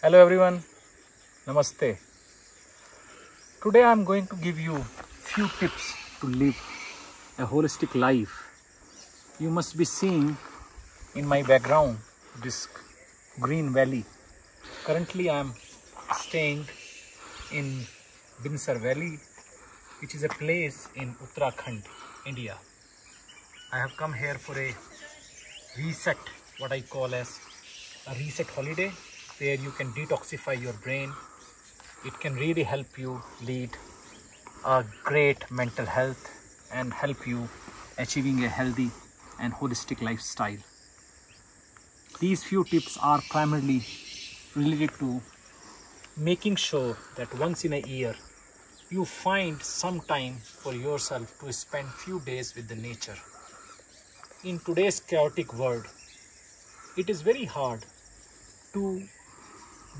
Hello everyone, Namaste. Today I am going to give you few tips to live a holistic life. You must be seeing in my background this green valley. Currently I am staying in Binsar Valley which is a place in Uttarakhand, India. I have come here for a reset, what I call as a reset holiday where you can detoxify your brain. It can really help you lead a great mental health and help you achieving a healthy and holistic lifestyle. These few tips are primarily related to making sure that once in a year you find some time for yourself to spend few days with the nature. In today's chaotic world, it is very hard to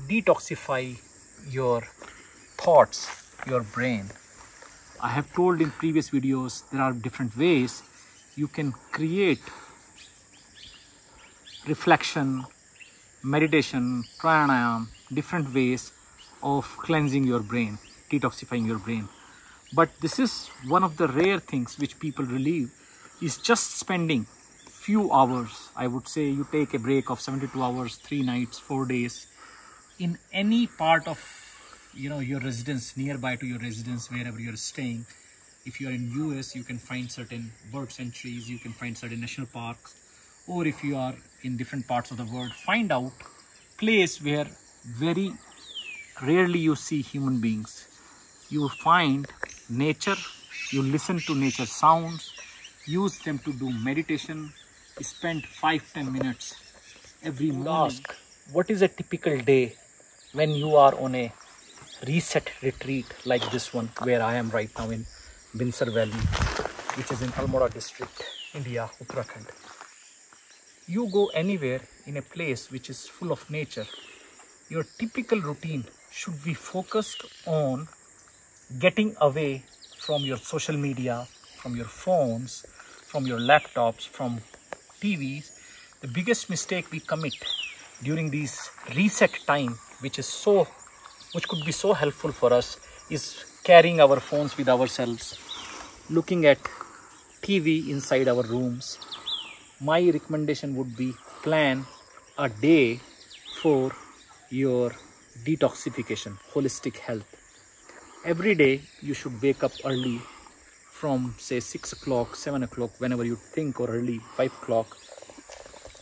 detoxify your thoughts, your brain. I have told in previous videos there are different ways you can create reflection, meditation, pranayam, different ways of cleansing your brain, detoxifying your brain. But this is one of the rare things which people relieve is just spending few hours. I would say you take a break of 72 hours, three nights, four days in any part of you know your residence nearby to your residence wherever you're staying if you're in us you can find certain bird sanctuaries you can find certain national parks or if you are in different parts of the world find out place where very rarely you see human beings. You find nature you listen to nature sounds use them to do meditation spend five ten minutes every morning. Ask what is a typical day when you are on a reset retreat like this one where I am right now in Binsar Valley which is in Almora district India Uttarakhand. You go anywhere in a place which is full of nature your typical routine should be focused on getting away from your social media from your phones from your laptops from TVs the biggest mistake we commit during these reset time which is so which could be so helpful for us is carrying our phones with ourselves looking at tv inside our rooms. My recommendation would be plan a day for your detoxification holistic health. Every day you should wake up early from say 6 o'clock 7 o'clock whenever you think or early 5 o'clock.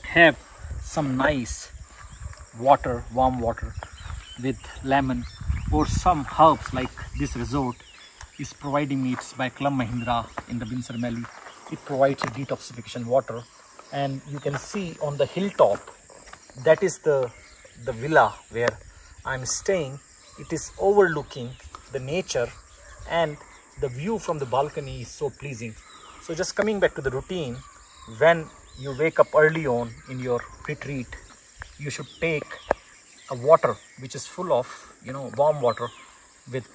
Have some nice water, warm water with lemon or some herbs like this resort is providing me. It's by Club Mahindra in the Binsar Valley. It provides a detoxification water and you can see on the hilltop that is the the villa where I'm staying. It is overlooking the nature and the view from the balcony is so pleasing. So just coming back to the routine, when you wake up early on in your retreat you should take a water which is full of you know warm water with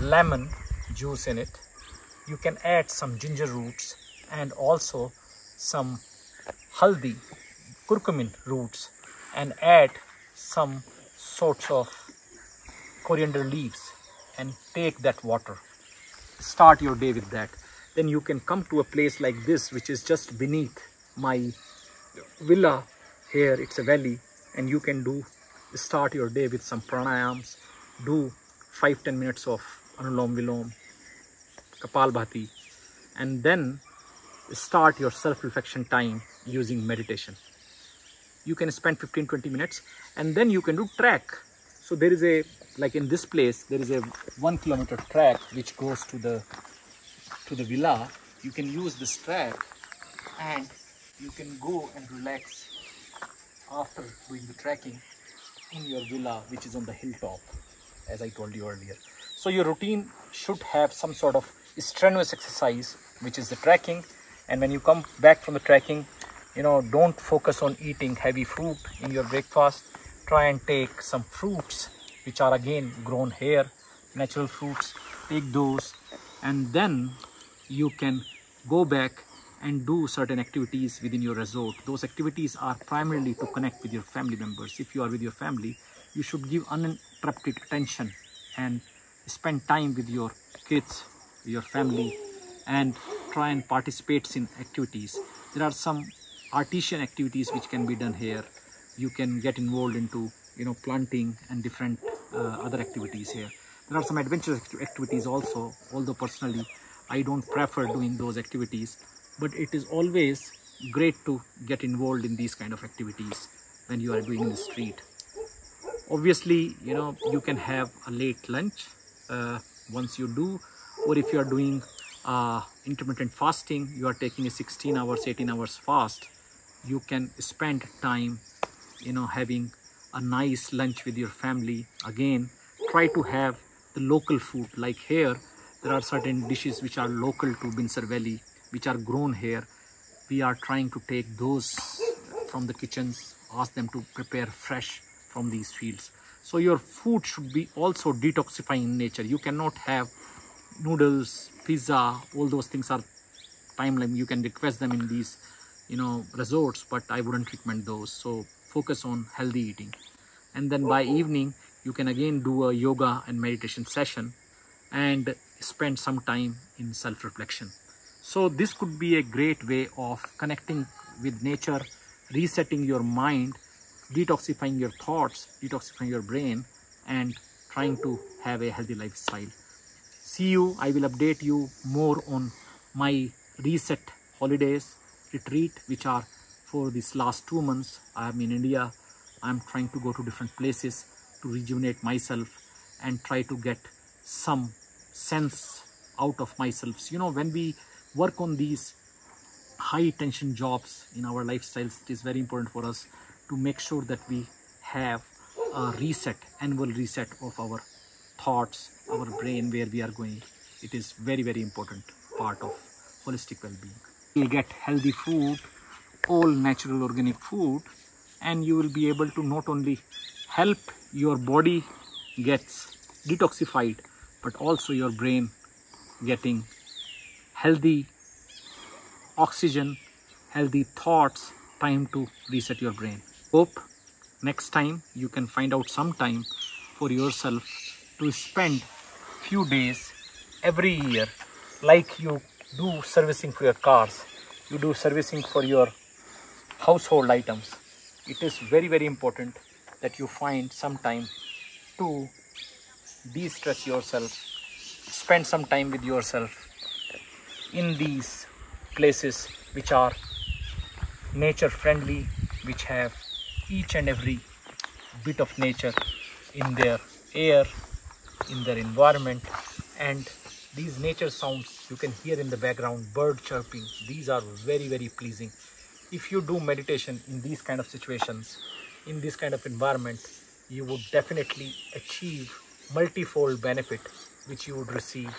lemon juice in it. You can add some ginger roots and also some haldi curcumin roots and add some sorts of coriander leaves and take that water. Start your day with that. Then you can come to a place like this which is just beneath my villa here. It's a valley and you can do start your day with some pranayams. Do 5 10 minutes of anulom vilom kapalbhati and then start your self reflection time using meditation. You can spend 15 20 minutes and then you can do track so there is a like in this place there is a one kilometer track which goes to the to the villa. You can use this track and you can go and relax after doing the trekking in your villa which is on the hilltop as I told you earlier. So your routine should have some sort of strenuous exercise which is the trekking and when you come back from the trekking you know don't focus on eating heavy fruit in your breakfast. Try and take some fruits which are again grown here natural fruits. Take those and then you can go back and do certain activities within your resort. Those activities are primarily to connect with your family members. If you are with your family, you should give uninterrupted attention and spend time with your kids, your family, and try and participate in activities. There are some artisan activities which can be done here. You can get involved into you know planting and different uh, other activities here. There are some adventurous activities also, although personally I don't prefer doing those activities, but it is always great to get involved in these kind of activities when you are doing in the street. Obviously you know you can have a late lunch uh, once you do or if you are doing uh, intermittent fasting you are taking a 16 hours 18 hours fast you can spend time you know having a nice lunch with your family. Again try to have the local food. Like here there are certain dishes which are local to Binsar Valley which are grown here we are trying to take those from the kitchens ask them to prepare fresh from these fields. So your food should be also detoxifying in nature. You cannot have noodles pizza all those things are time limit you can request them in these you know resorts but i wouldn't recommend those. So focus on healthy eating. And then by evening you can again do a yoga and meditation session and spend some time in self-reflection so this could be a great way of connecting with nature resetting your mind detoxifying your thoughts detoxifying your brain and trying to have a healthy lifestyle. See you. I will update you more on my reset holidays retreat which are for these last two months. I am in india. I'm trying to go to different places to rejuvenate myself and try to get some sense out of myself. You know when we work on these high tension jobs in our lifestyles it is very important for us to make sure that we have a reset annual reset of our thoughts our brain where we are going. It is very very important part of holistic well-being. You'll get healthy food all natural organic food and you will be able to not only help your body gets detoxified but also your brain getting healthy oxygen healthy thoughts time to reset your brain. Hope next time you can find out some time for yourself to spend few days every year like you do servicing for your cars you do servicing for your household items. It is very very important that you find some time to de-stress yourself spend some time with yourself in these places which are nature friendly which have each and every bit of nature in their air in their environment. And these nature sounds you can hear in the background bird chirping these are very very pleasing. If you do meditation in these kind of situations in this kind of environment you would definitely achieve multifold benefit which you would receive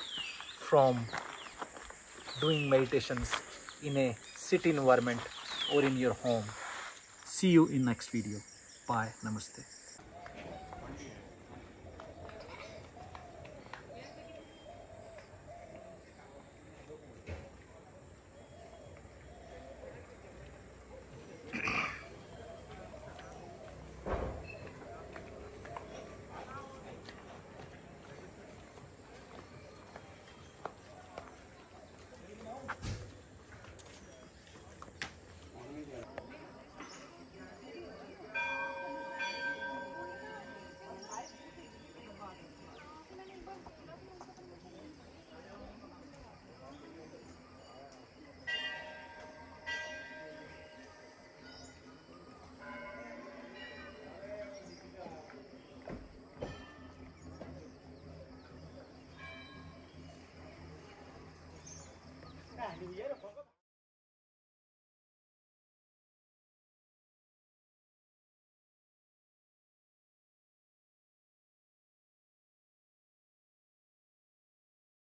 from doing meditations in a city environment or in your home. See you in next video. Bye. Namaste dinheiro, pô.